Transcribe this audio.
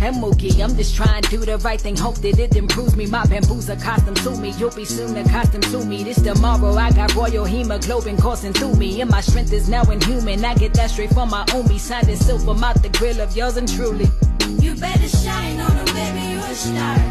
and Mookie. I'm just trying to do the right thing, hope that it improves me. My bamboo's are accustomed to me, you'll be soon accustomed to me. This tomorrow, I got royal hemoglobin coursing through me, and my strength is now inhuman. I get that straight from my own me, signed in silver, mouth the grill of yours and truly. You better shine on them, baby, you a star.